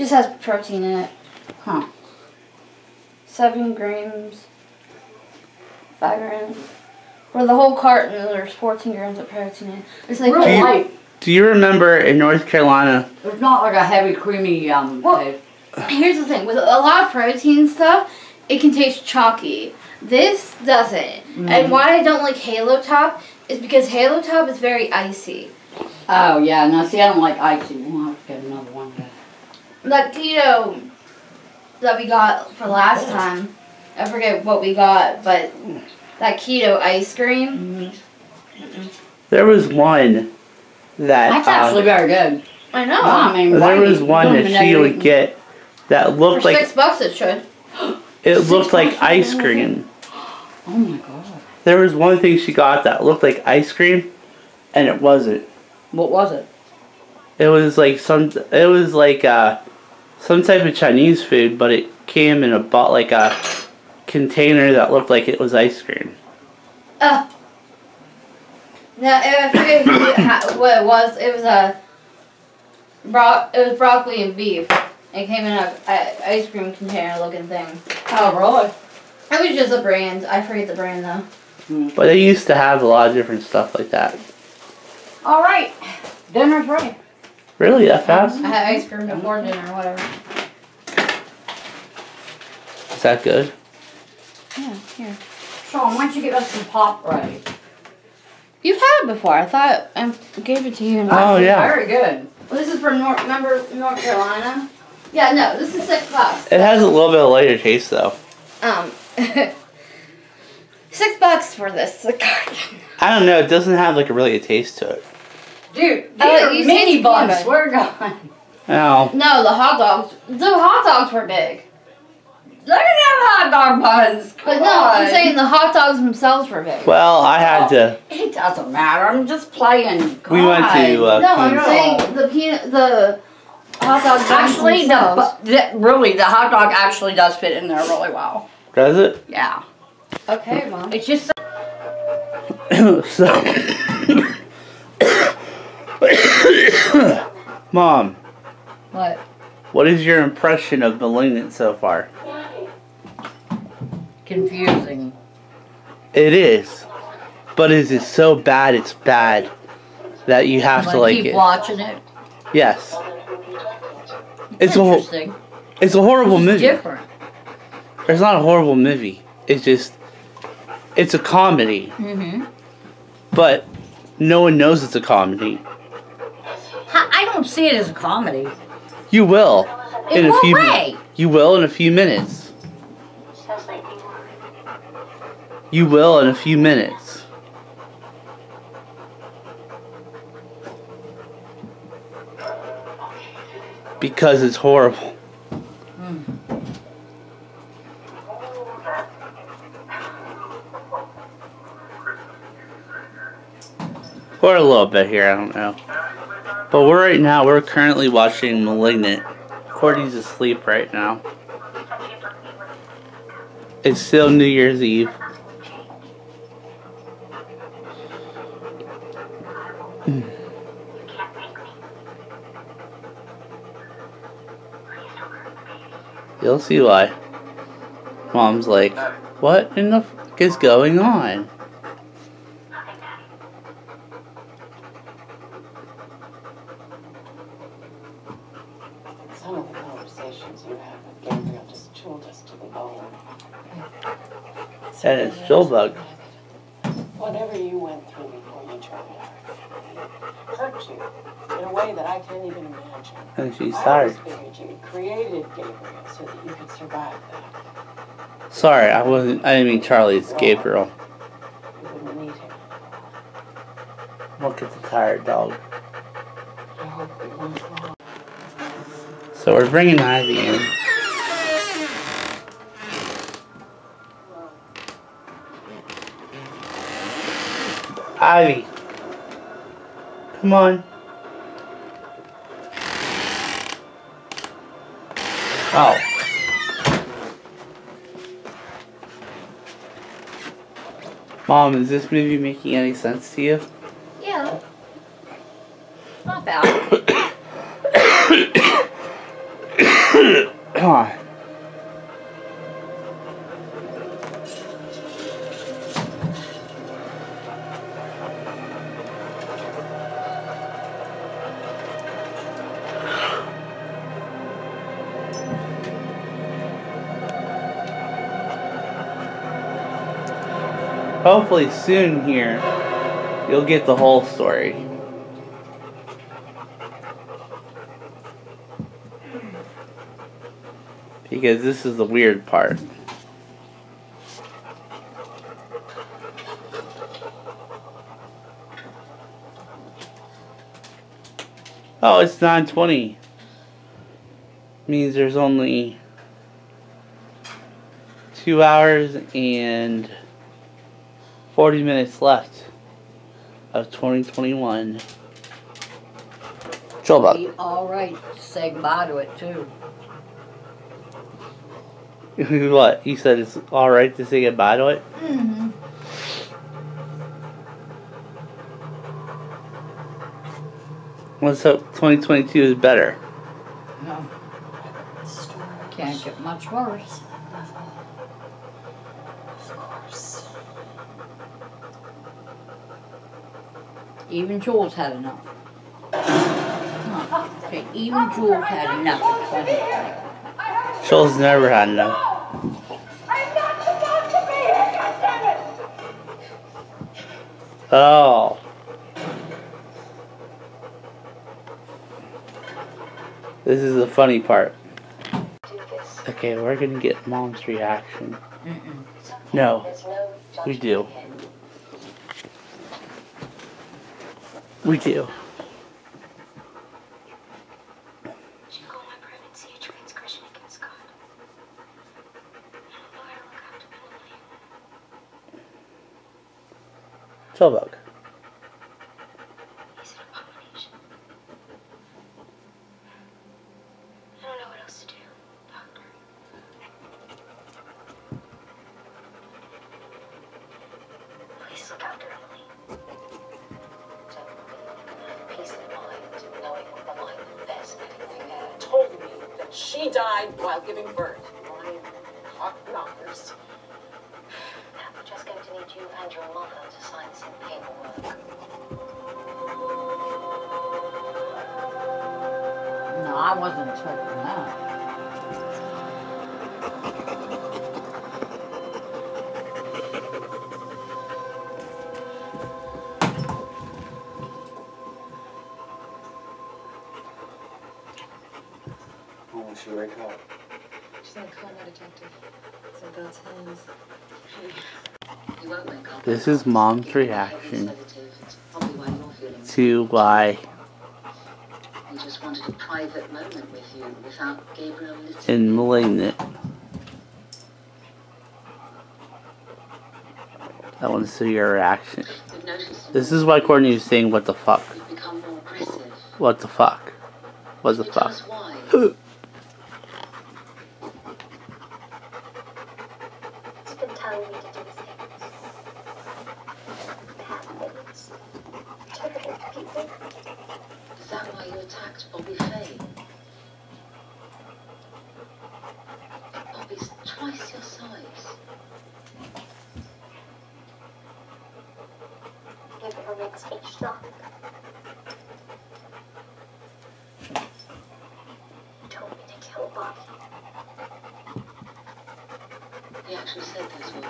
Just has protein in it. Huh. Seven grams. Five grams. For the whole carton, there's 14 grams of protein in it. It's like Really you- light. Do you remember in North Carolina? It's not like a heavy, creamy um. Well- Here's the thing with a lot of protein stuff, it can taste chalky. This doesn't. And why I don't like Halo Top is because Halo Top is very icy. Oh yeah. Now see, I don't like icy. We'll have to get another one. That keto that we got for last time, I forget what we got, but that keto ice cream. There was one that That's um, actually very good. I know. I mean, there was one that she would get that For looked like six bucks it should. it looked like ice cream. Oh my god. There was one thing she got that looked like ice cream, and it wasn't. What was it? It was like some. It was like uh, some type of Chinese food, but it came in a bot like a container that looked like it was ice cream. Uh, no, I forget who- what it was. It was a bro- It was broccoli and beef. It came in a, a ice cream container looking thing. Oh really? It was just a brand. I forget the brand though. But they used to have a lot of different stuff like that. All right. Dinner's ready. Really, that fast? I had ice cream before dinner or whatever. Is that good? Yeah, here. Sean, why don't you get us some pop ready? You've had it before. I thought I gave it to you. And Oh, yeah. Very good. Well, this is from North. Remember North Carolina? Yeah, no, this is six bucks. It has a little bit of lighter taste though. Um, six bucks for this carton. I don't know. It doesn't have like a really a taste to it. Dude, these Oh, are you mini said buns. peanut. Swear to God. Oh, No, the hot dogs. The hot dogs were big. Look at them hot dog buns. But Come no, I'm saying the hot dogs themselves were big. well, I had to. It doesn't matter. I'm just playing. We went to, uh, no, I'm Queens. saying the peanut, the hot dog buns Actually, the, themselves. the really the hot dog actually does fit in there really well. Does it? Yeah, Okay, mom. it's just so. Mom, what what is your impression of Malignant so far? confusing. It is, but it is so bad. It's bad that you have to like keep it. watching it. Yes, it's a hor- interesting. it's a horrible It's movie. different. It's not a horrible movie. It's just it's a comedy, Mm-hmm. but no one knows it's a comedy. I don't see it as a comedy. You will In in a few way? You will in a few minutes. You will in a few minutes. Because it's horrible. Hmm. Or a little bit here, I don't know. But we're right now, we're currently watching Malignant. Courtney's asleep right now. It's still New Year's Eve. You'll see why. Mom's like, what in the is going on? The conversations you had with Gabriel just chilled us to the bone. And it's Joelbug. Whatever you went through before you joined her hurt you in a way that I can't even imagine. Oh, and she's I tired. always figured you created Gabriel so that you could survive that. Sorry, I wasn't. I didn't mean Charlie. It's Gabriel. You wouldn't need him. Look at the tired dog. I hope we weren't wrong. So we're bringing Ivy in. Ivy. Come on. Oh. Mom, is this movie making any sense to you? Yeah. Not bad. Hopefully soon here, you'll get the whole story. Because this is the weird part. Oh, it's 920. Means there's only two hours and 40 minutes left of 2021. Joel Be all right say goodbye to it too. what? You said it's alright to say goodbye to it? Mm-hmm. Let's hope 2022 is better. No, can't get much worse. Even Jules had enough. Huh. Okay, even Jules had enough 2020. Never had enough. I'm not supposed to be here, goddammit! Oh. This is the funny part. Okay, we're gonna get mom's reaction. Mm-mm. No, we do. We do. Did you call my pregnancy a transgression against God? And a vile accountability. Joelbug. Is it abomination? I don't know what else to do, Doctor. Please look after Emily. peace of mind, knowing the line of best medical care. Told me that she died while giving birth. Lying cock knockers. We're just going to need you and your mother to sign some paperwork. No, I wasn't expecting that. This is mom's Give her a reaction heavy sedative. It's probably why you're feeling to why He just wanted a private moment with you without Gabriel in Malignant. I want to see your reaction. This is why Courtney is saying, what the fuck? What the fuck? What the fuck? us why? He's been telling me to do things. Bad things. Terrible people. Is that you Bobby Fay? Bobby's twice your size. Never makes me strong. He told me to kill Bobby. He actually said those words.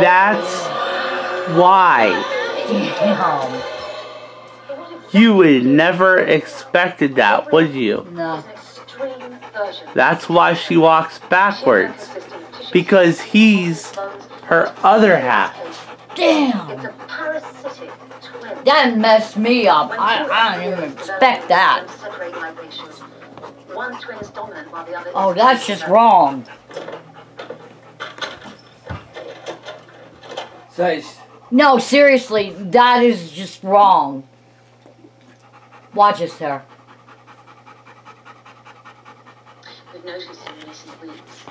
That's why. Damn. You would never expected that, would you? No. That's why she walks backwards. Because he's her other half. It's Damn. a parasitic twin. That messed me up. I, I didn't even expect that. One twin is dominant while the other Oh, that's just wrong. No, seriously, that is just wrong. Watch this, there. We've noticed weeks